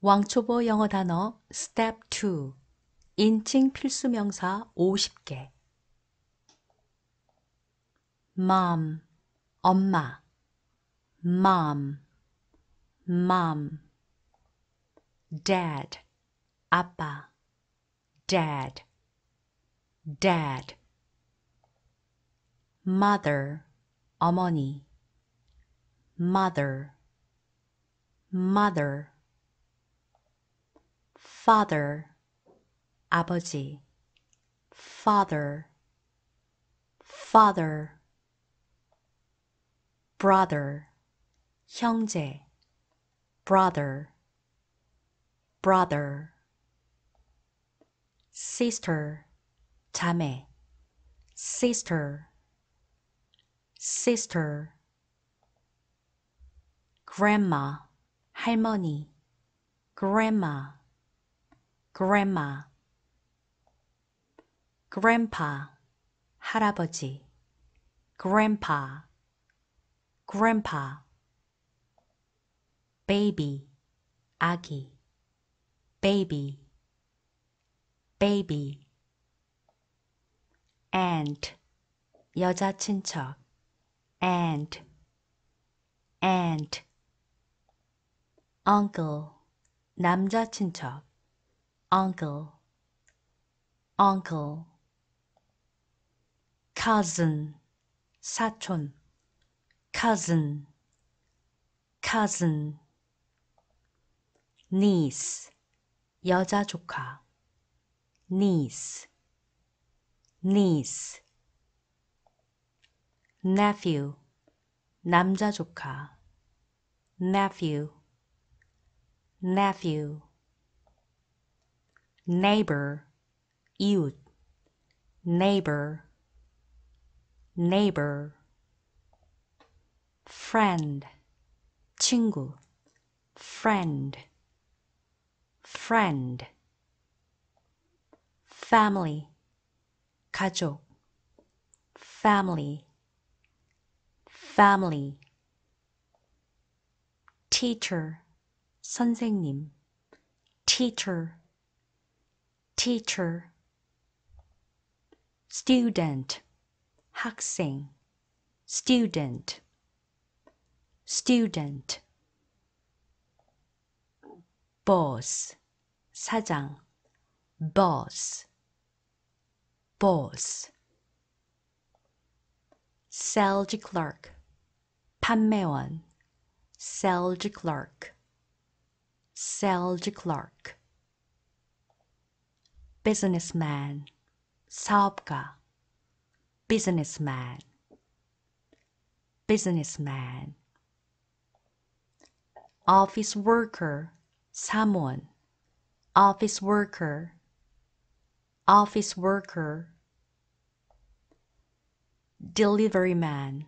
왕초보 영어 단어 Step 2 인칭 필수 명사 50개 mom 엄마 mom mom dad 아빠 dad dad mother 어머니 mother mother father 아버지 father father brother 형제 brother brother sister 자매 sister sister grandma 할머니 grandma Grandma grandpa 할아버지 grandpa grandpa baby 아기 baby baby aunt 여자 친척 aunt aunt uncle 남자 친척 uncle uncle cousin 사촌 cousin cousin niece 여자 조카 niece niece nephew 남자 조카 nephew nephew neighbor 이웃 neighbor neighbor friend 친구 friend friend family 가족 family family teacher 선생님 teacher teacher student 학생 student student boss 사장 boss boss sales clerk 판매원 sales clerk sales clerk businessman 사업가 businessman businessman office worker 사무원 office worker office worker delivery man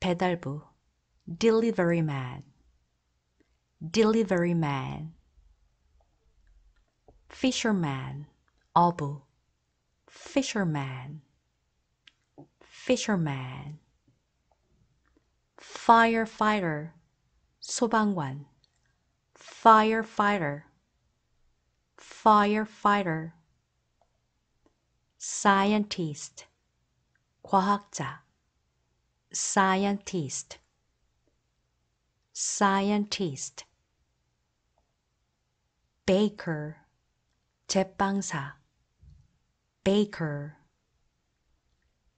배달부 delivery man delivery man fisherman 어부 fisherman fisherman firefighter 소방관 firefighter firefighter scientist 과학자 scientist scientist baker 제빵사 baker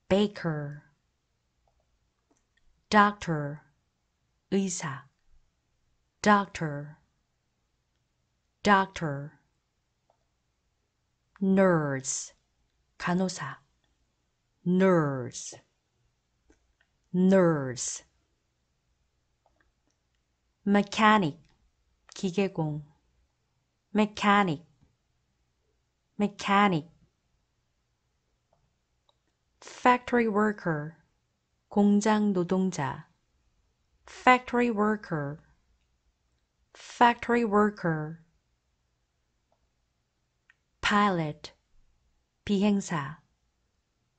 baker doctor 의사 doctor doctor nurse 간호사 nurse nurse mechanic 기계공 mechanic mechanic factory worker 공장 노동자 factory worker factory worker pilot 비행사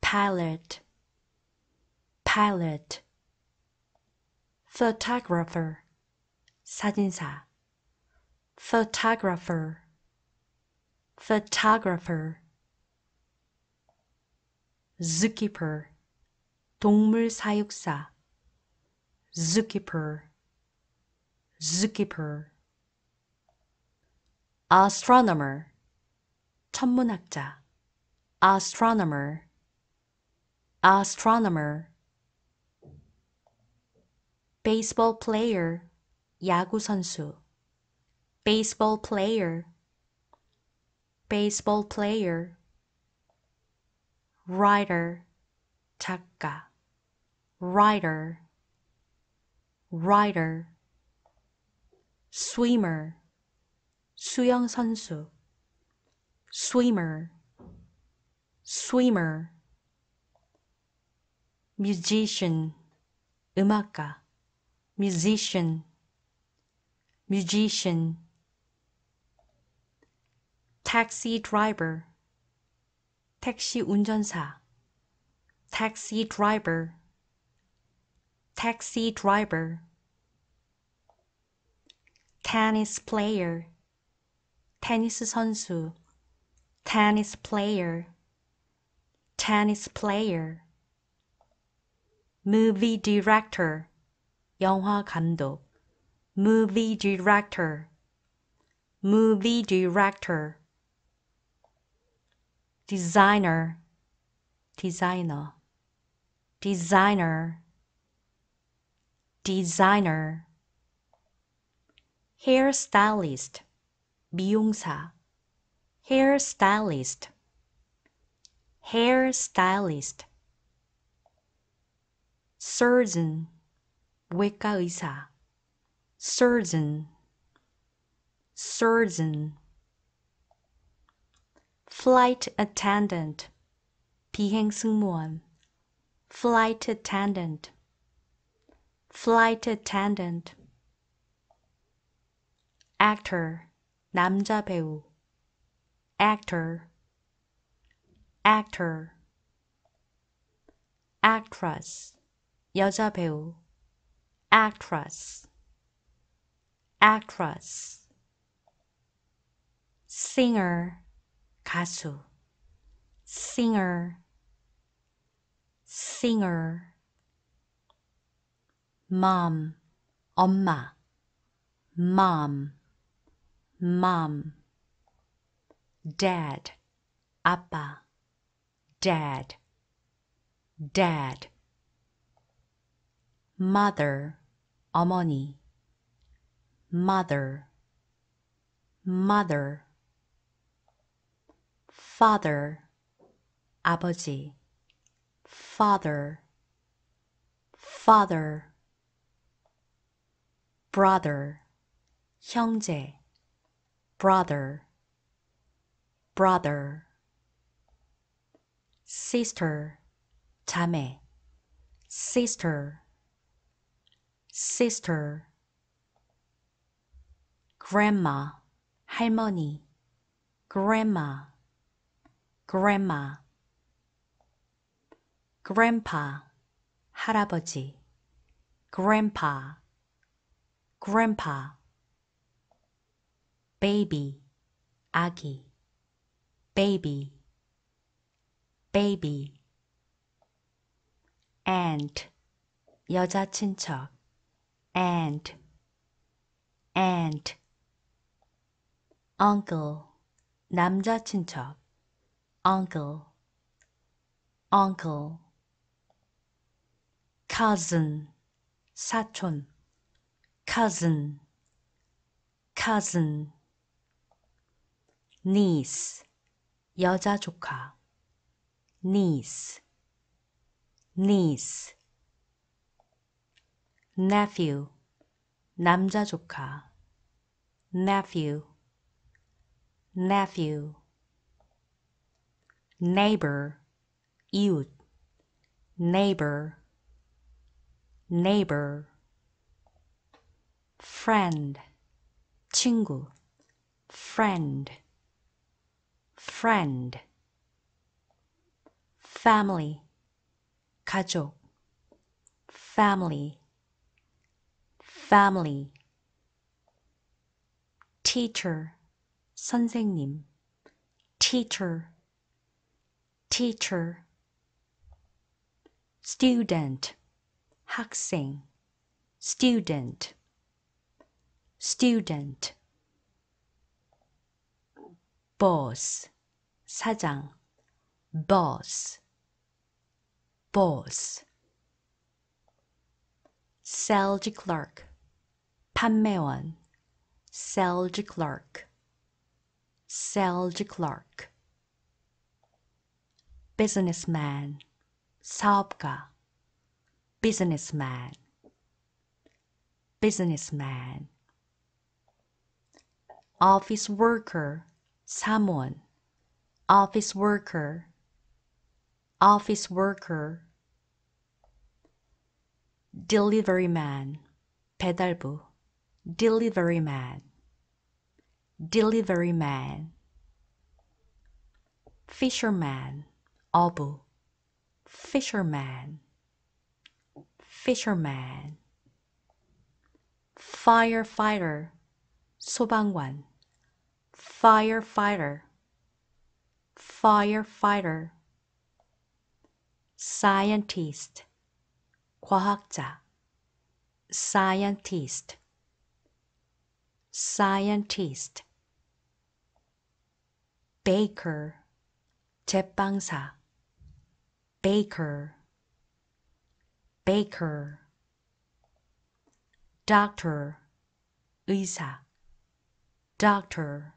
pilot pilot photographer 사진사 photographer, photographer. Zookeeper, 동물 사육사. zookeeper, zookeeper. astronomer, 천문학자. astronomer, astronomer. baseball player, 야구 선수. baseball player, baseball player. writer, 작가. writer, writer. swimmer, 수영 선수. swimmer, swimmer. musician, 음악가. musician, musician. taxi driver, 택시 운전사. taxi driver, taxi driver. tennis player, 테니스 선수. tennis player, tennis player. movie director, 영화 감독. movie director, movie director. designer, designer, designer, designer. hairstylist, 미용사. hairstylist, hairstylist. surgeon, 외과 의사. surgeon, surgeon. flight attendant, 비행 승무원. flight attendant, flight attendant. actor, 남자 배우. actor, actor. actress, 여자 배우. actress, actress. singer, 가수. singer, singer. mom, 엄마. mom, mom. dad, 아빠. dad, dad. mother, 어머니. mother, mother. father, 아버지. father, father. brother, 형제. brother, brother. sister, 자매. sister, sister. grandma, 할머니. grandma, grandma. grandpa, 할아버지. grandpa, grandpa. baby, 아기. baby, baby. aunt, 여자 친척. aunt, aunt. uncle, 남자 친척. uncle, uncle. cousin, 사촌. cousin, cousin. niece, 여자 조카. niece, niece. nephew, 남자 조카. nephew, nephew. neighbor, 이웃. neighbor, neighbor. friend, 친구. friend, friend. family, 가족. family, family. teacher, 선생님, teacher, teacher, student, 학생, student, student, boss, 사장, boss, boss, sales clerk, 판매원, sales clerk, sales clerk, businessman, 사업가, businessman, businessman, office worker, 사무원, office worker, office worker, delivery man, 배달부, delivery man, delivery man, fisherman, 어부, fisherman, fisherman, firefighter, 소방관, firefighter, firefighter, scientist, 과학자, scientist, scientist, baker, 제빵사, baker, baker, doctor, 의사, doctor,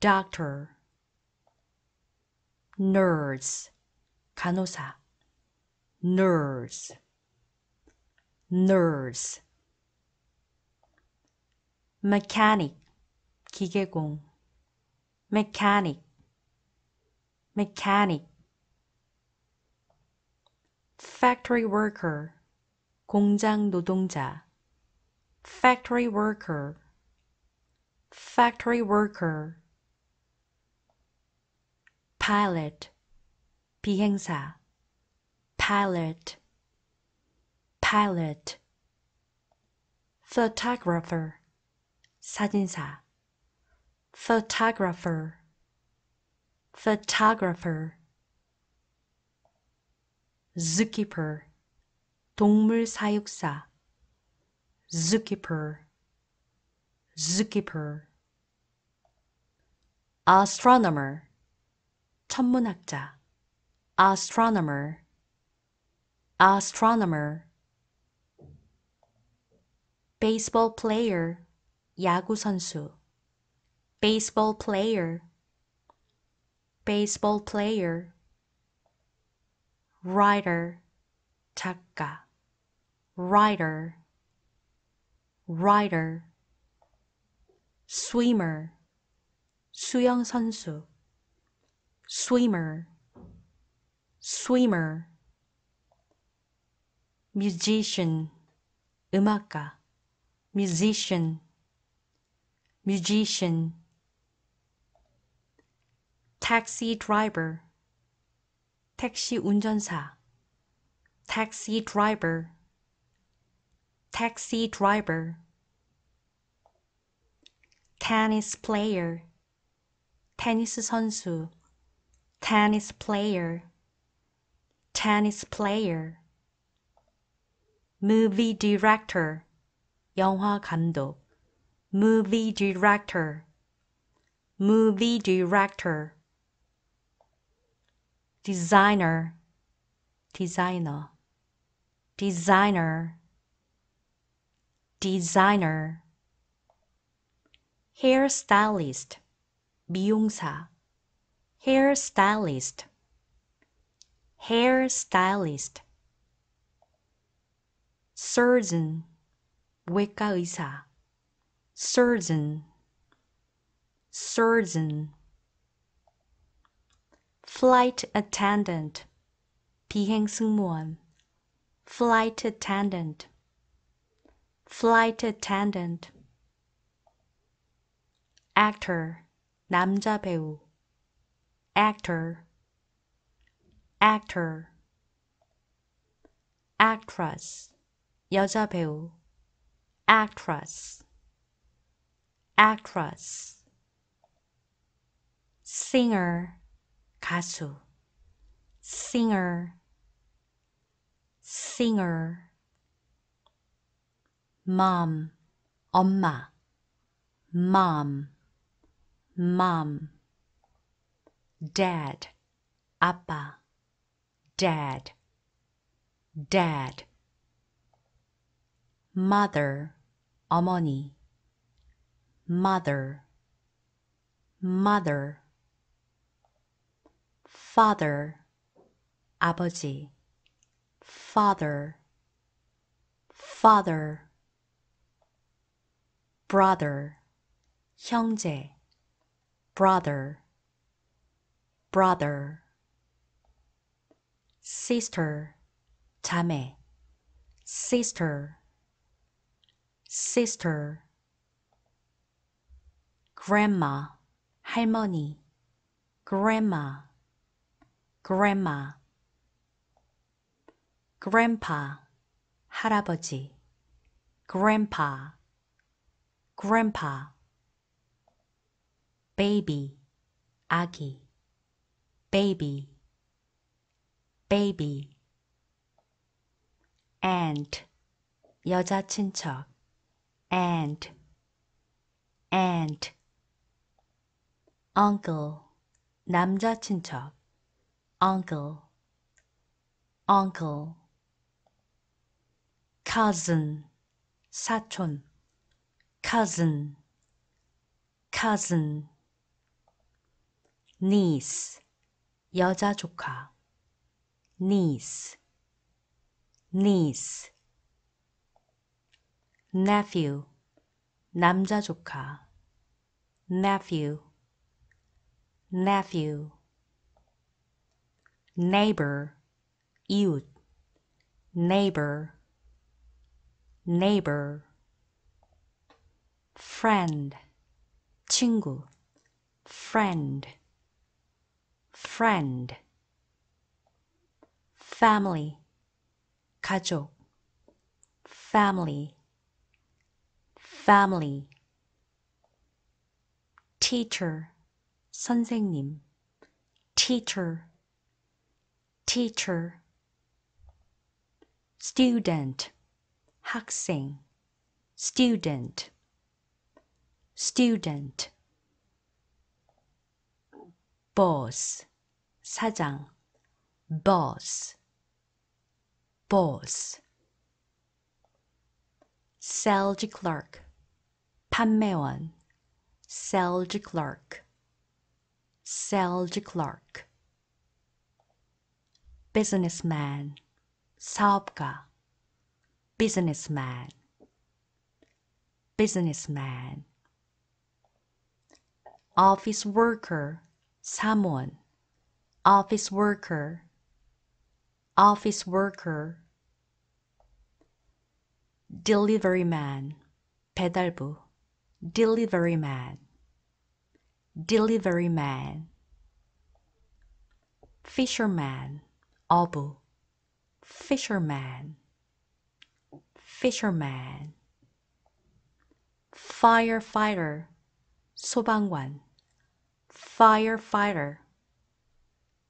doctor, nurse, 간호사, nurse, nurse, mechanic, 기계공, mechanic, mechanic, factory worker, 공장 노동자, factory worker, factory worker, pilot, 비행사, pilot, pilot, photographer, 사진사, photographer, photographer, Zookeeper, 동물 사육사, zookeeper, zookeeper, astronomer, 천문학자, astronomer, astronomer, baseball player, 야구 선수, baseball player, baseball player, writer, 작가, writer, writer, swimmer, 수영 선수, swimmer, swimmer, musician, 음악가, musician, musician, taxi driver, 택시 운전사, taxi driver, taxi driver, tennis player, 테니스 선수, tennis player, tennis player, movie director, 영화 감독, movie director, movie director, designer, designer, designer, designer, hairstylist, 미용사, hairstylist, hairstylist, surgeon, 외과 의사, surgeon, surgeon, flight attendant, 비행 승무원, flight attendant, flight attendant, actor, 남자 배우, actor, actor, actress, 여자 배우, actress, actress singer 가수 singer singer mom 엄마 mom mom dad 아빠 dad dad mother 어머니 mother mother father 아버지 father father brother 형제 brother brother sister 자매 sister sister grandma 할머니 grandma Grandma grandpa 할아버지 grandpa grandpa baby 아기 baby baby aunt 여자 친척 aunt aunt uncle 남자 친척 uncle uncle cousin 사촌 cousin cousin niece 여자 조카 niece niece nephew 남자 조카 nephew nephew neighbor 이웃 neighbor neighbor friend 친구 friend friend family 가족 family family teacher 선생님 teacher teacher student 학생 student student boss 사장 boss boss sales clerk 판매원 sales clerk sales clerk businessman 사업가 businessman businessman office worker 사무원 office worker office worker delivery man 배달부 delivery man delivery man fisherman 어부 fisherman fisherman firefighter 소방관 firefighter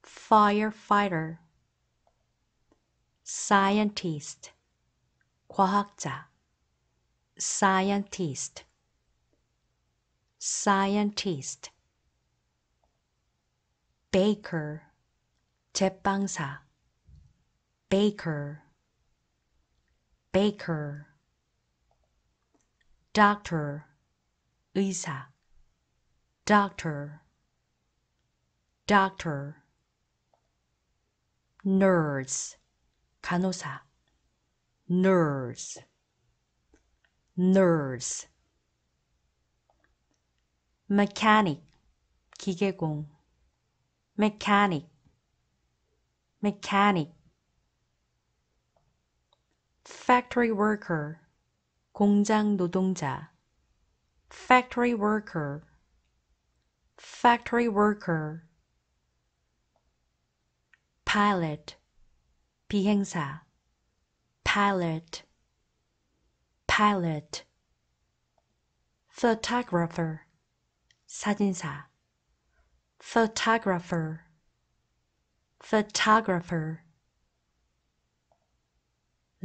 firefighter scientist 과학자 scientist scientist baker 제빵사 baker baker doctor 의사 doctor doctor nurse 간호사 nurse nurse mechanic 기계공 mechanic mechanic factory worker 공장 노동자 factory worker factory worker pilot 비행사 pilot pilot photographer 사진사 photographer photographer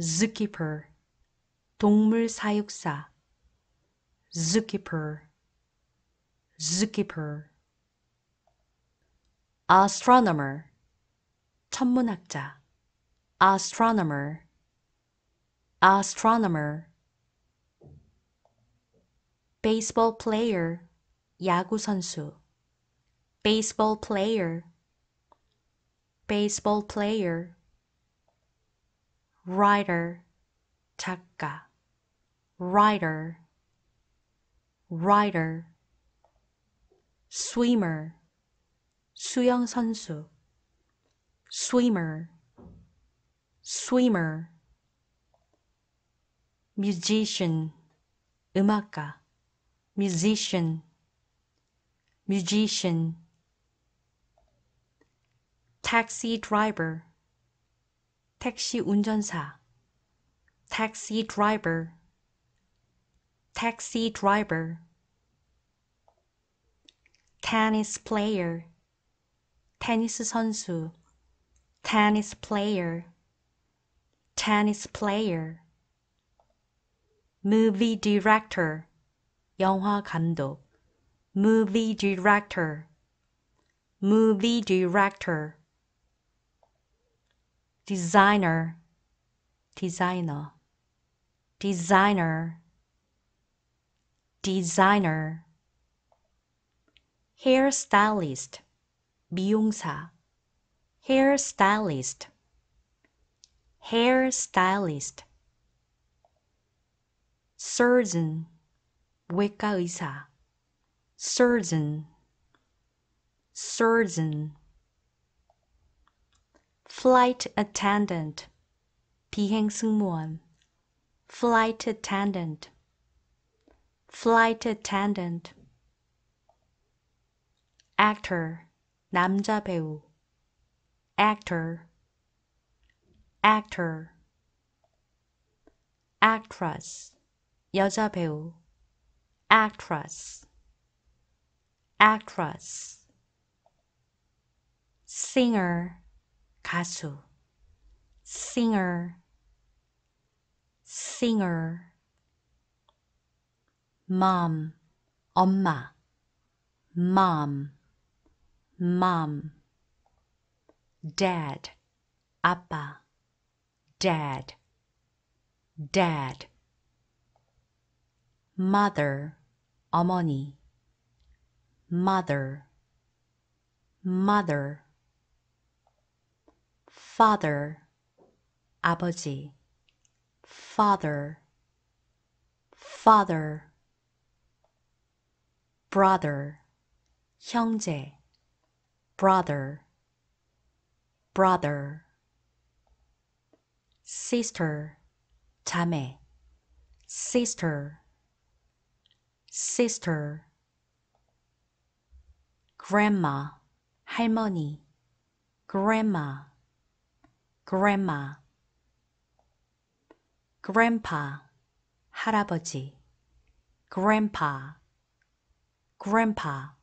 Zookeeper 동물 사육사 zookeeper zookeeper astronomer 천문학자 astronomer astronomer baseball player 야구 선수 baseball player baseball player writer 작가 writer writer swimmer 수영 선수 swimmer swimmer musician 음악가 musician musician taxi driver 택시 운전사 taxi driver taxi driver tennis player 테니스 선수 tennis player tennis player movie director 영화 감독 movie director movie director designer designer designer designer hairstylist 미용사 hairstylist hairstylist surgeon 외과 의사 surgeon surgeon flight attendant 비행 승무원 flight attendant flight attendant actor 남자 배우 actor actor actress 여자 배우 actress actress singer 가수 singer singer mom 엄마 mom mom dad 아빠 dad dad mother 어머니 mother mother father 아버지 father father brother 형제 brother brother sister 자매 sister sister grandma 할머니 grandma grandma grandpa 할아버지 grandpa grandpa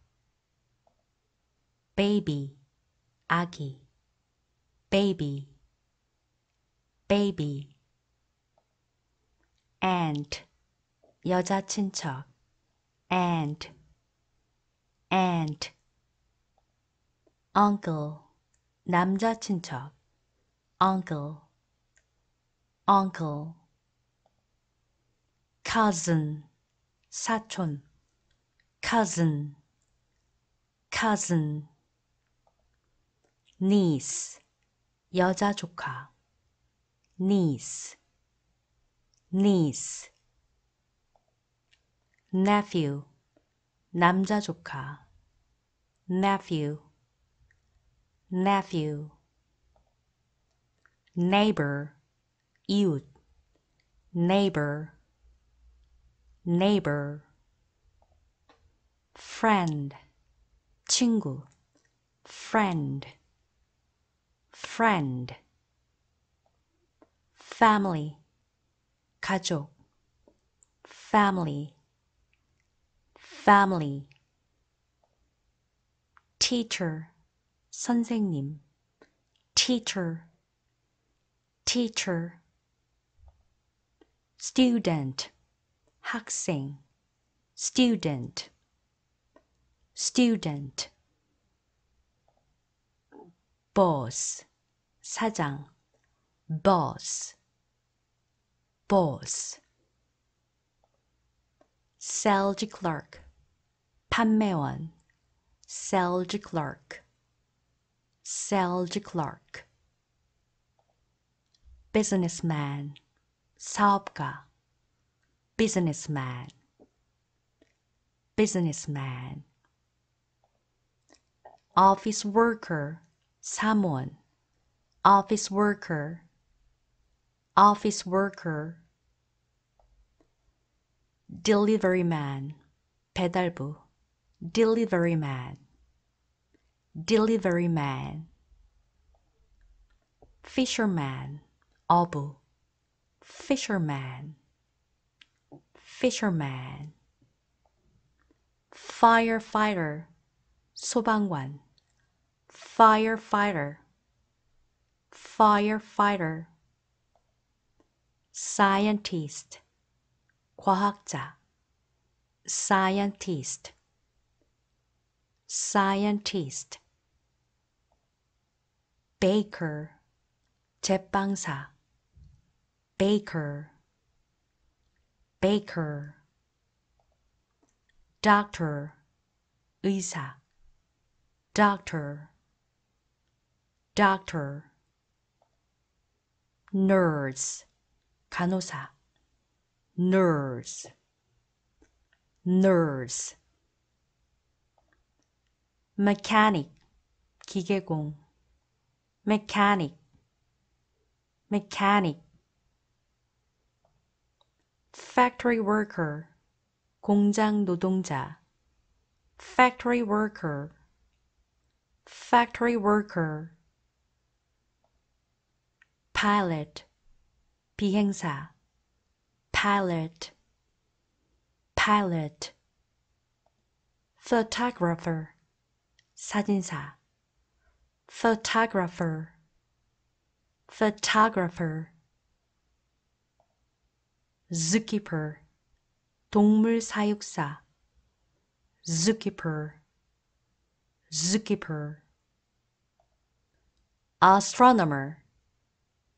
baby 아기 baby baby aunt 여자 친척 aunt aunt uncle 남자 친척 uncle uncle cousin 사촌 cousin cousin niece 여자 조카 niece niece nephew 남자 조카 nephew nephew neighbor 이웃 neighbor neighbor friend 친구 friend friend family 가족 family family teacher 선생님 teacher teacher student 학생 student student boss 사장 boss boss sales clerk 판매원 sales clerk sales clerk businessman 사업가 businessman businessman office worker 사무원 office worker office worker delivery man 배달부 delivery man delivery man fisherman 어부 fisherman fisherman firefighter 소방관 firefighter firefighter scientist 과학자 scientist scientist baker 제빵사 baker baker doctor 의사 doctor doctor nurse 간호사 nurse nurse mechanic 기계공 mechanic mechanic factory worker 공장 노동자 factory worker factory worker pilot 비행사 pilot pilot photographer 사진사 photographer photographer Zookeeper 동물 사육사 zookeeper zookeeper astronomer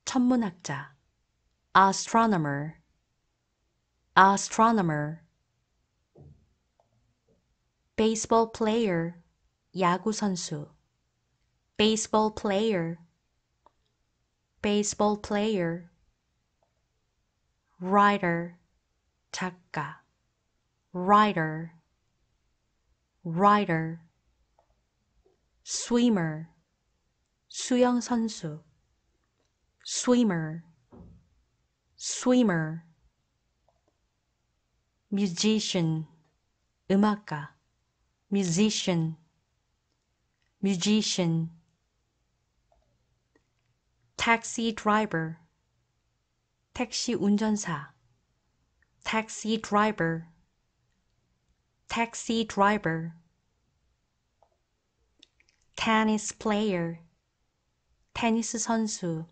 천문학자 astronomer astronomer baseball player 야구 선수 baseball player baseball player writer 작가 writer writer swimmer 수영 선수 swimmer swimmer musician 음악가 musician musician taxi driver 택시 운전사 taxi driver taxi driver tennis player 테니스 선수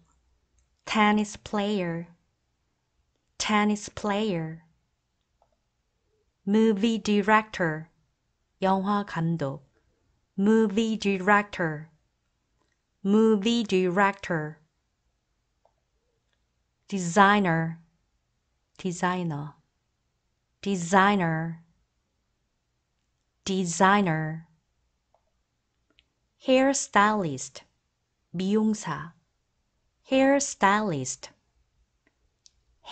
tennis player tennis player movie director 영화 감독 movie director movie director designer designer designer designer hairstylist 미용사 hairstylist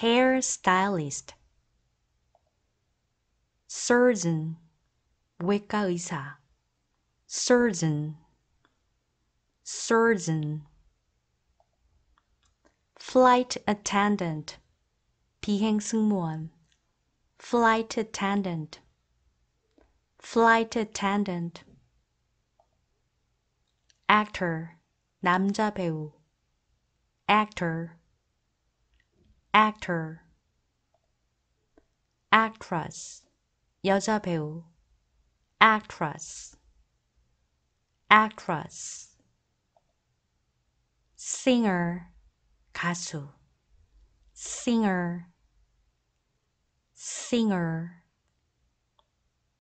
hairstylist surgeon 외과 의사 surgeon surgeon flight attendant 비행 승무원 flight attendant flight attendant actor 남자 배우 actor actor actress 여자 배우 actress actress singer 가수 singer. Singer